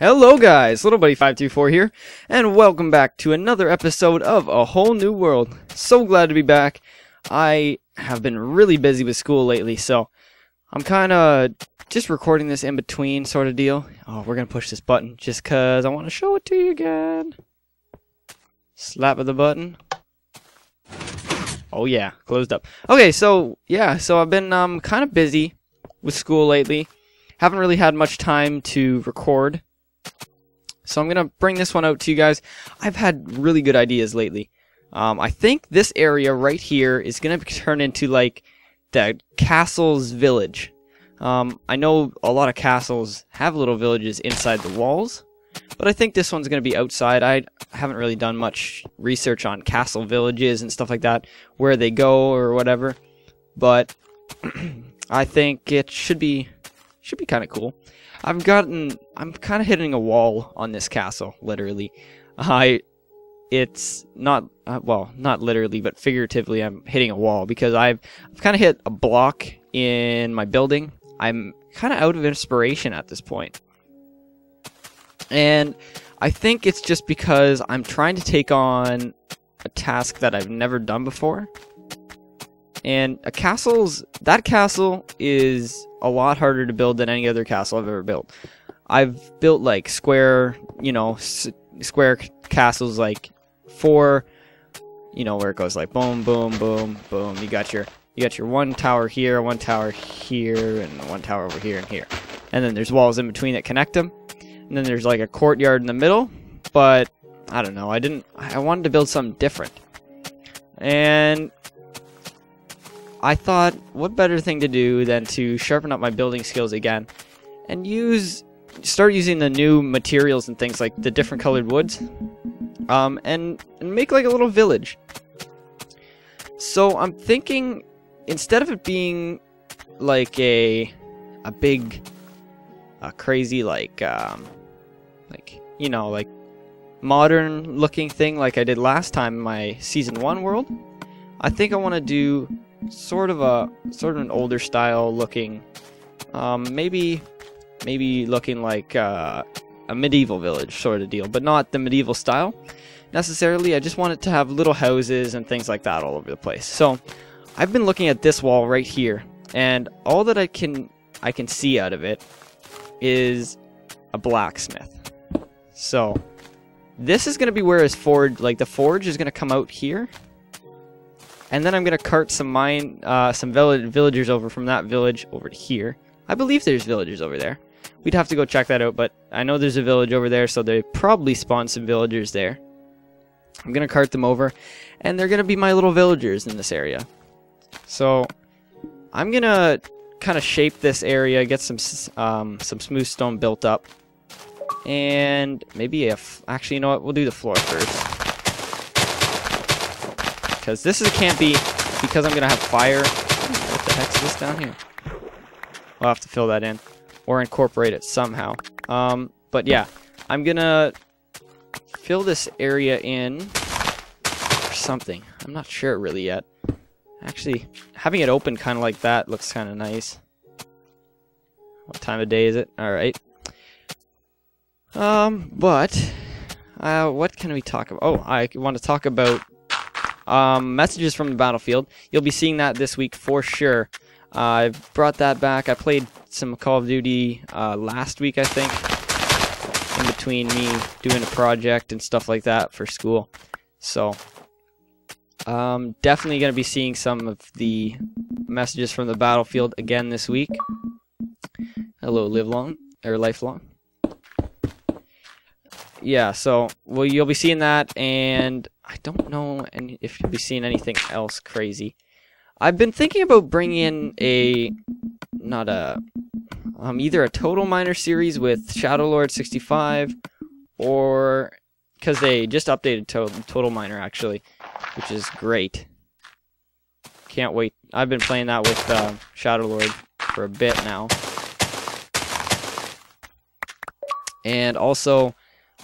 Hello guys, Little Buddy 524 here, and welcome back to another episode of A Whole New World. So glad to be back. I have been really busy with school lately, so I'm kind of just recording this in between sort of deal. Oh, we're to push this button just because I want to show it to you again. Slap of the button. Oh yeah, closed up. Okay, so yeah, so I've been um kind of busy with school lately. Haven't really had much time to record. So I'm going to bring this one out to you guys. I've had really good ideas lately. Um, I think this area right here is going to turn into like the castle's village. Um, I know a lot of castles have little villages inside the walls, but I think this one's going to be outside. I haven't really done much research on castle villages and stuff like that, where they go or whatever, but I think it should be should be kind of cool. I've gotten, I'm kind of hitting a wall on this castle, literally. I, it's not, uh, well, not literally, but figuratively, I'm hitting a wall because I've, I've kind of hit a block in my building. I'm kind of out of inspiration at this point. And I think it's just because I'm trying to take on a task that I've never done before. And a castle's, that castle is a lot harder to build than any other castle I've ever built. I've built like square, you know, square castles like four, you know, where it goes like boom, boom, boom, boom. You got your you got your one tower here, one tower here, and one tower over here and here. And then there's walls in between that connect them. And then there's like a courtyard in the middle, but I don't know. I didn't I wanted to build something different. And I thought, what better thing to do than to sharpen up my building skills again and use start using the new materials and things like the different colored woods um, and, and make like a little village. So I'm thinking instead of it being like a a big a crazy like um, like you know like modern looking thing like I did last time in my season 1 world, I think I want to do sort of a sort of an older style looking, um, maybe maybe looking like uh, a medieval village sort of deal, but not the medieval style necessarily. I just want it to have little houses and things like that all over the place. So I've been looking at this wall right here, and all that I can I can see out of it is a blacksmith. So this is going to be where his forge, like the forge is going to come out here and then I'm going to cart some mine, uh, some vill villagers over from that village over to here. I believe there's villagers over there. We'd have to go check that out, but I know there's a village over there, so they probably spawned some villagers there. I'm going to cart them over, and they're going to be my little villagers in this area. So, I'm going to kind of shape this area, get some um, some smooth stone built up, and maybe if actually, you know what, we'll do the floor first because this is can't be because I'm gonna have fire. What the heck's this down here? We'll have to fill that in or incorporate it somehow. Um, but yeah, I'm gonna fill this area in or something. I'm not sure really yet. Actually, having it open kind of like that looks kind of nice. What time of day is it? All right. Um, but uh, what can we talk about? Oh, I want to talk about um, messages from the battlefield. You'll be seeing that this week for sure. Uh, I brought that back. I played some Call of Duty uh, last week, I think, in between me doing a project and stuff like that for school. So, um, definitely going to be seeing some of the messages from the battlefield again this week. Hello, live long or lifelong. Yeah, so well, you'll be seeing that, and I don't know any, if you'll be seeing anything else crazy. I've been thinking about bringing in a, not a, um, either a Total Miner series with Shadow Lord 65, or, because they just updated to Total Miner, actually, which is great. Can't wait. I've been playing that with uh, Shadow Lord for a bit now. And also,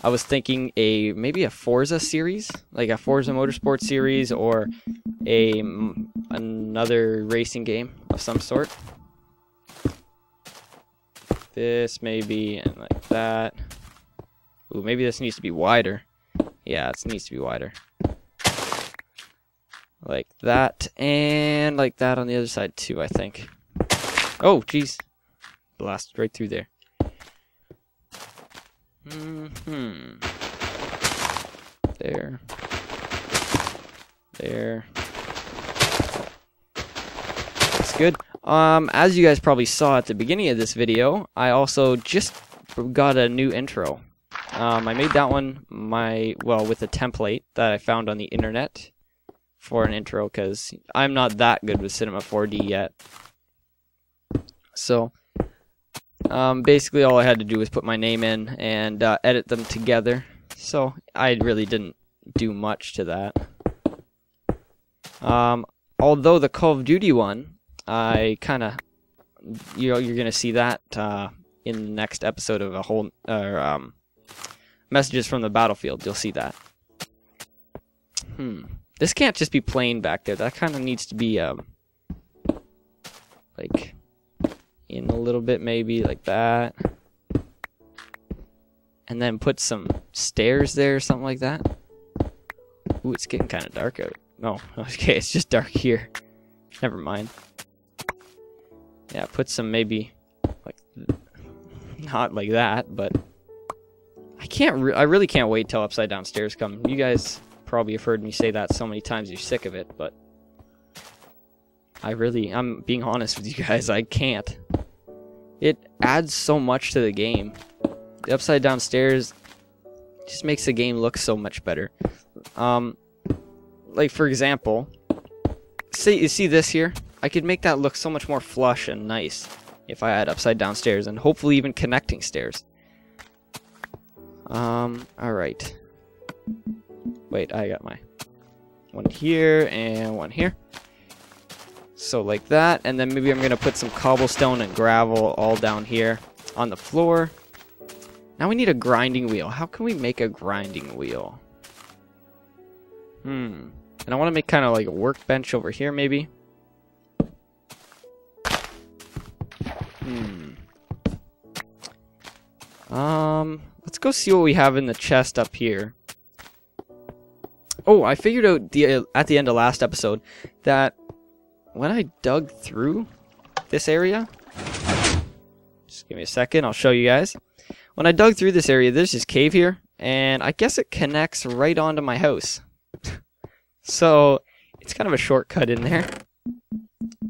I was thinking a maybe a Forza series, like a Forza Motorsport series, or a another racing game of some sort. This maybe and like that. Ooh, maybe this needs to be wider. Yeah, it needs to be wider. Like that, and like that on the other side too, I think. Oh, jeez. Blasted right through there. Mm hmm There. There. That's good. Um, as you guys probably saw at the beginning of this video, I also just got a new intro. Um, I made that one my well with a template that I found on the internet for an intro because I'm not that good with Cinema 4D yet. So um, basically all I had to do was put my name in and uh, edit them together. So I really didn't do much to that. Um, although the Call of Duty one, I kind of, you know, you're gonna see that uh, in the next episode of a whole, or um, messages from the battlefield. You'll see that. Hmm. This can't just be plain back there. That kind of needs to be um, like in a little bit, maybe like that, and then put some stairs there or something like that. Ooh, it's getting kind of dark out. No, okay, it's just dark here. Never mind. Yeah, put some maybe like not like that, but I can't. Re I really can't wait till upside down stairs come. You guys probably have heard me say that so many times. You're sick of it, but I really, I'm being honest with you guys. I can't. It adds so much to the game. The upside down stairs just makes the game look so much better. Um, like for example, see you see this here? I could make that look so much more flush and nice if I add upside down stairs and hopefully even connecting stairs. Um, alright. Wait, I got my one here and one here. So like that, and then maybe I'm going to put some cobblestone and gravel all down here on the floor. Now we need a grinding wheel. How can we make a grinding wheel? Hmm. And I want to make kind of like a workbench over here, maybe. Hmm. Um, let's go see what we have in the chest up here. Oh, I figured out the at the end of last episode that when I dug through this area, just give me a second, I'll show you guys. When I dug through this area, there's this cave here, and I guess it connects right onto my house. so, it's kind of a shortcut in there.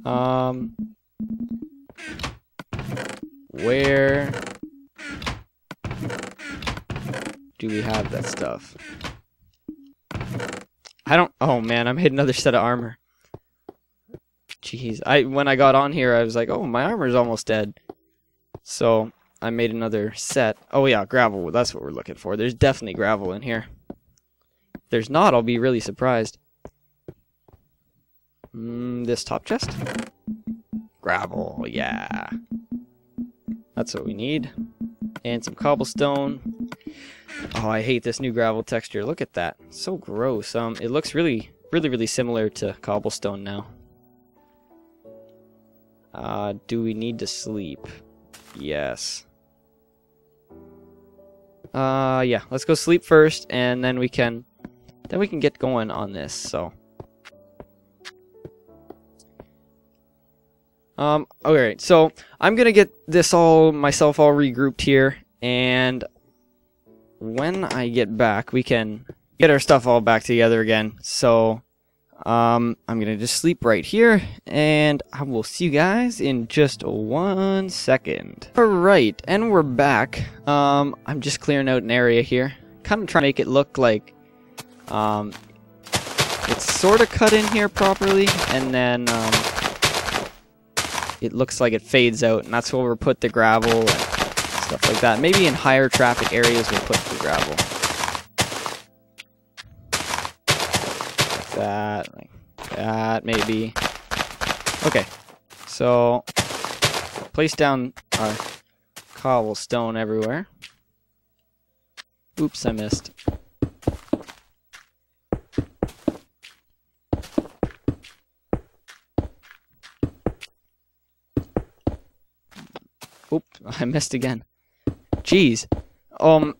Um, where do we have that stuff? I don't. Oh man, I made another set of armor. Jeez, I when I got on here, I was like, oh, my armor's almost dead. So I made another set. Oh yeah, gravel. That's what we're looking for. There's definitely gravel in here. If there's not, I'll be really surprised. Mm, this top chest? Gravel, yeah. That's what we need. And some cobblestone. Oh, I hate this new gravel texture. Look at that. so gross. Um, It looks really, really, really similar to cobblestone now. Uh, do we need to sleep? Yes. Uh, yeah. Let's go sleep first, and then we can, then we can get going on this. So. Um, alright, so I'm gonna get this all, myself all regrouped here, and when I get back, we can get our stuff all back together again. So, um, I'm gonna just sleep right here, and I will see you guys in just one second. Alright, and we're back. Um, I'm just clearing out an area here. Kind of trying to make it look like, um, it's sort of cut in here properly, and then, um, it looks like it fades out, and that's where we'll put the gravel and stuff like that. Maybe in higher traffic areas we'll put the gravel. That, like that, maybe. Okay, so place down our cobblestone everywhere. Oops, I missed. Oop, I missed again. Jeez. Um,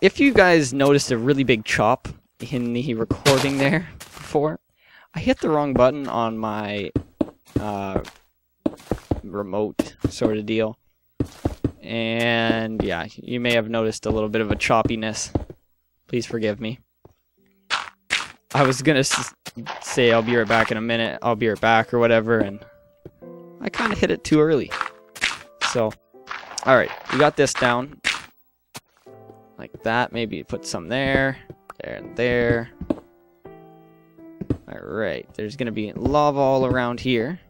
if you guys noticed a really big chop in the recording there I hit the wrong button on my uh, remote sort of deal. And yeah, you may have noticed a little bit of a choppiness. Please forgive me. I was gonna say I'll be right back in a minute, I'll be right back or whatever, and I kind of hit it too early. So, alright, we got this down. Like that, maybe put some there, there and there. Alright, there's gonna be lava all around here.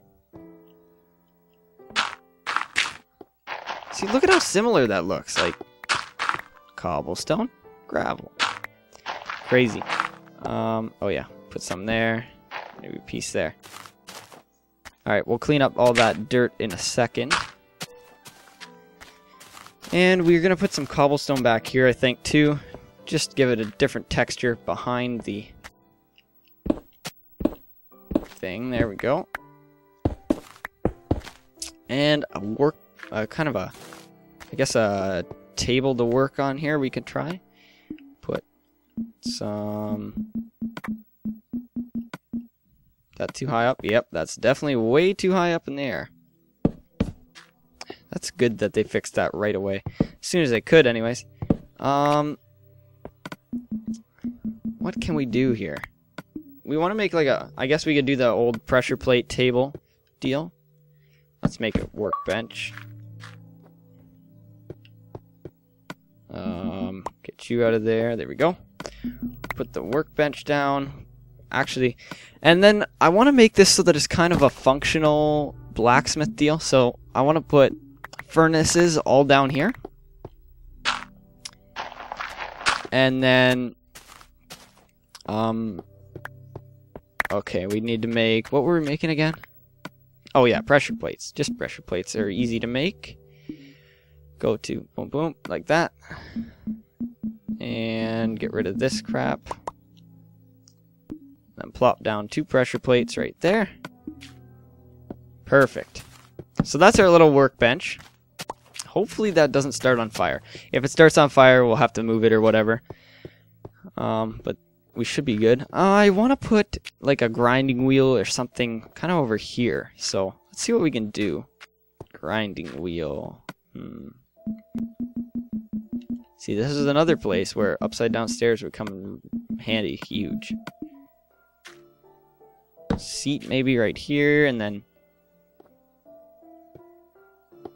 See, look at how similar that looks. Like, cobblestone, gravel. Crazy. Um, oh yeah, put some there. Maybe a piece there. Alright, we'll clean up all that dirt in a second. And we're going to put some cobblestone back here, I think, too. Just give it a different texture behind the thing. There we go. And a work, uh, kind of a, I guess a table to work on here we could try. Put some that too high up? Yep, that's definitely way too high up in the air. That's good that they fixed that right away. As soon as they could, anyways. Um, what can we do here? We want to make like a... I guess we could do the old pressure plate table deal. Let's make a workbench. Um, get you out of there. There we go. Put the workbench down actually. And then I want to make this so that it's kind of a functional blacksmith deal. So I want to put furnaces all down here. And then, um, okay, we need to make, what were we making again? Oh yeah, pressure plates. Just pressure plates are easy to make. Go to boom boom, like that. And get rid of this crap. Then plop down two pressure plates right there. Perfect. So that's our little workbench. Hopefully that doesn't start on fire. If it starts on fire, we'll have to move it or whatever. Um, but we should be good. Uh, I want to put like a grinding wheel or something kind of over here. So let's see what we can do. Grinding wheel. Hmm. See, this is another place where upside down stairs would come handy, huge seat maybe right here, and then...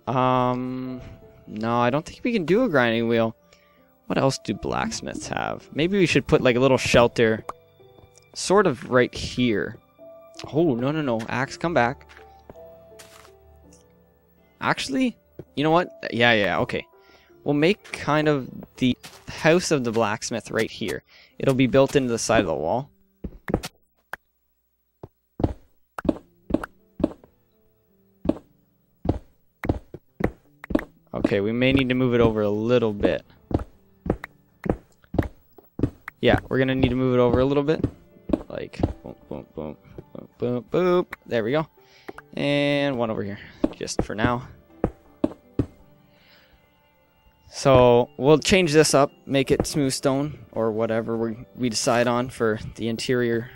Um, no, I don't think we can do a grinding wheel. What else do blacksmiths have? Maybe we should put like a little shelter sort of right here. Oh, no, no, no. Axe, come back. Actually, you know what? Yeah, yeah, okay. We'll make kind of the house of the blacksmith right here. It'll be built into the side of the wall. Okay, we may need to move it over a little bit. Yeah, we're gonna need to move it over a little bit. Like, boom, boom, boom, boom, boom, boom. There we go. And one over here, just for now. So we'll change this up, make it smooth stone or whatever we, we decide on for the interior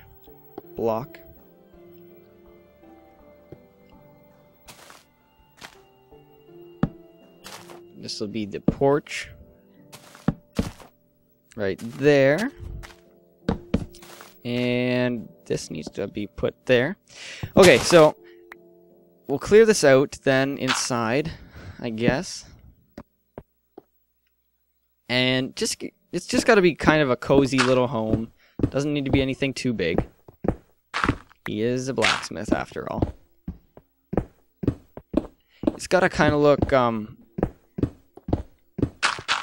block. This will be the porch. Right there. And this needs to be put there. Okay, so we'll clear this out then inside, I guess. And just it's just got to be kind of a cozy little home. Doesn't need to be anything too big. He is a blacksmith after all. It's got to kind of look um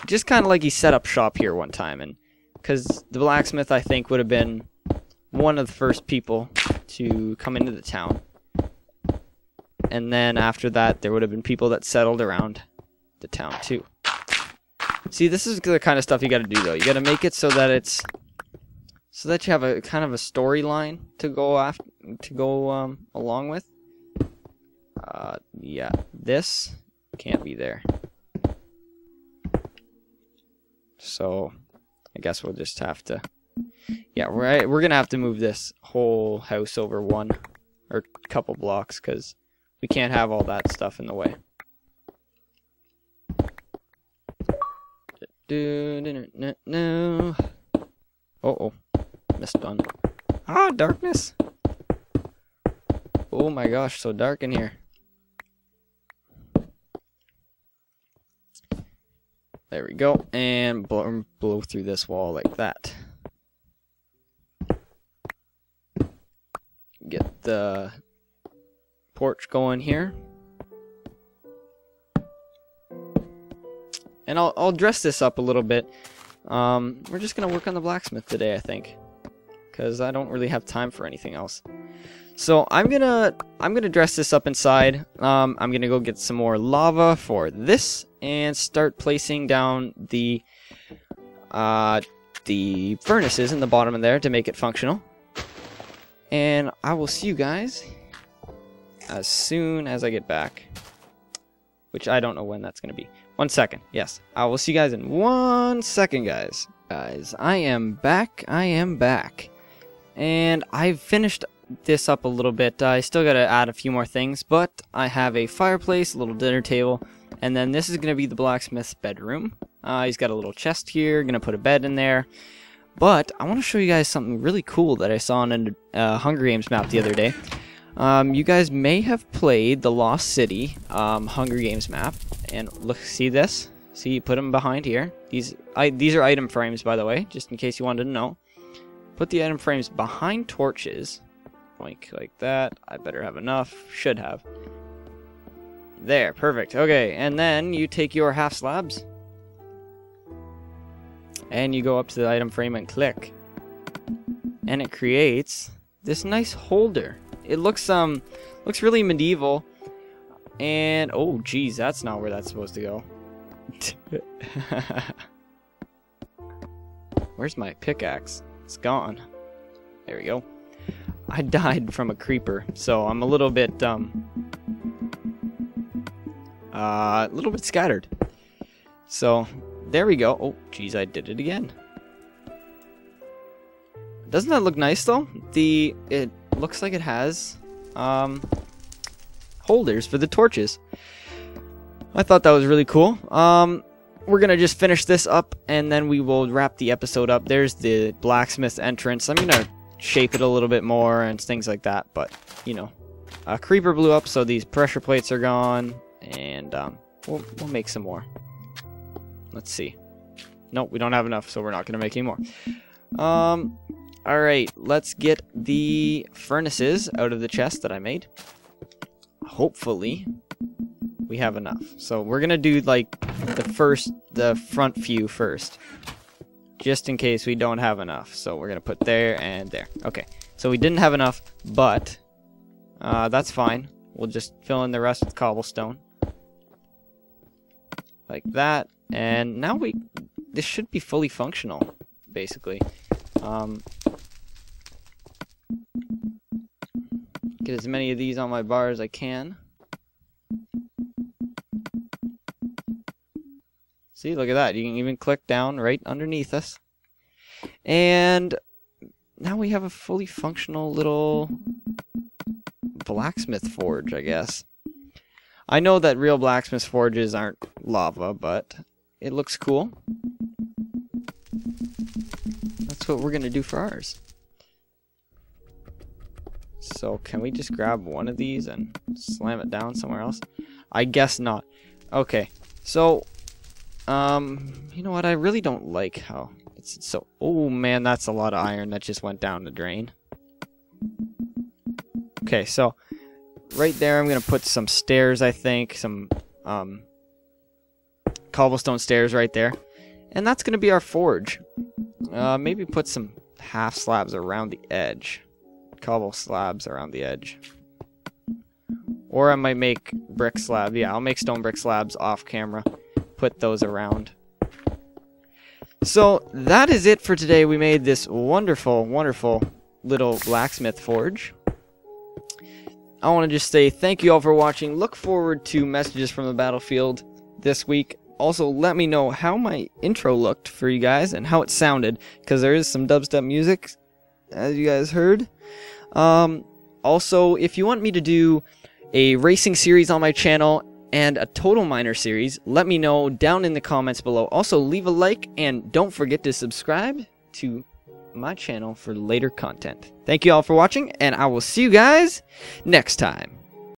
just kind of like he set up shop here one time, and because the blacksmith I think would have been one of the first people to come into the town, and then after that there would have been people that settled around the town too. See, this is the kind of stuff you got to do though. You got to make it so that it's so that you have a kind of a storyline to go after to go um, along with. Uh, yeah, this can't be there. So I guess we'll just have to. Yeah, we're we're gonna have to move this whole house over one or couple blocks because we can't have all that stuff in the way. Oh oh, missed one. Ah, darkness. Oh my gosh, so dark in here. There we go. And blow, blow through this wall like that. Get the porch going here. And I'll, I'll dress this up a little bit. Um, we're just going to work on the blacksmith today, I think. Because I don't really have time for anything else. So I'm gonna I'm gonna dress this up inside. Um, I'm gonna go get some more lava for this and start placing down the uh, the furnaces in the bottom of there to make it functional. And I will see you guys as soon as I get back. Which I don't know when that's to be. One second. Yes. I will see you guys in one second, guys. Guys, I am back. I am back. And I've finished this up a little bit. I still got to add a few more things, but I have a fireplace, a little dinner table, and then this is going to be the blacksmith's bedroom. Uh, he's got a little chest here, going to put a bed in there. But I want to show you guys something really cool that I saw on a uh, Hunger Games map the other day. Um, you guys may have played the Lost City um, Hunger Games map, and look, see this? See, you put them behind here. These, I, these are item frames, by the way, just in case you wanted to know. Put the item frames behind torches, like like that. I better have enough. Should have. There, perfect. Okay, and then you take your half slabs and you go up to the item frame and click. And it creates this nice holder. It looks um looks really medieval. And oh geez, that's not where that's supposed to go. Where's my pickaxe? It's gone. There we go. I died from a creeper, so I'm a little bit um uh, a little bit scattered. So, there we go. Oh, geez, I did it again. Doesn't that look nice, though? The It looks like it has um, holders for the torches. I thought that was really cool. Um, we're to just finish this up, and then we will wrap the episode up. There's the blacksmith entrance. I'm to shape it a little bit more and things like that, but, you know. A creeper blew up, so these pressure plates are gone and um, we'll, we'll make some more. Let's see. Nope, we don't have enough, so we're not going to make any more. Um, alright, let's get the furnaces out of the chest that I made. Hopefully, we have enough. So we're going to do, like, the first, the front few first. Just in case we don't have enough. So we're going to put there and there. Okay, so we didn't have enough, but uh, that's fine. We'll just fill in the rest with cobblestone like that. And now we, this should be fully functional, basically. Um, get as many of these on my bar as I can. See, look at that. You can even click down right underneath us. And now we have a fully functional little blacksmith forge, I guess. I know that real blacksmith forges aren't lava, but it looks cool. That's what we're going to do for ours. So can we just grab one of these and slam it down somewhere else? I guess not. Okay, so, um, you know what? I really don't like how it's so... Oh, man, that's a lot of iron that just went down the drain. Okay, so right there I'm going to put some stairs, I think. Some um, cobblestone stairs right there. And that's going to be our forge. Uh, maybe put some half slabs around the edge. Cobble slabs around the edge. Or I might make brick slab. Yeah, I'll make stone brick slabs off camera. Put those around. So that is it for today. We made this wonderful, wonderful little blacksmith forge. I want to just say thank you all for watching. Look forward to messages from the battlefield this week Also, let me know how my intro looked for you guys and how it sounded, because there is some dubstep music, as you guys heard. Um, also, if you want me to do a racing series on my channel and a Total Miner series, let me know down in the comments below. Also, leave a like and don't forget to subscribe to my channel for later content. Thank you all for watching, and I will see you guys next time.